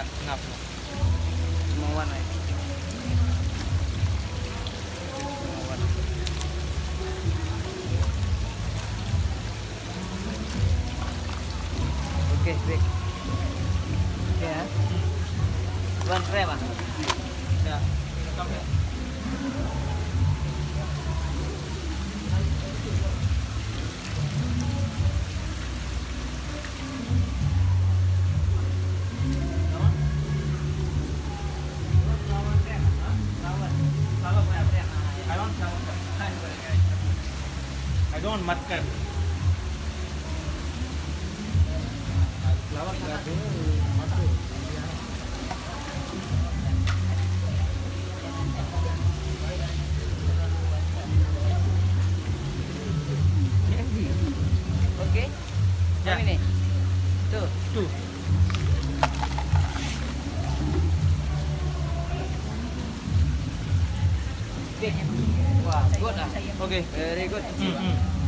ya ngap. Semua warna. ya. Semua warna. Oke, baik. Oke ya. Tuan tray, Pak. Ya. I don't makan. Lawak grabe masuk. Oke. Ya. Yang ini. Wah, good lah. Okay. Very good. Hmm, hmm.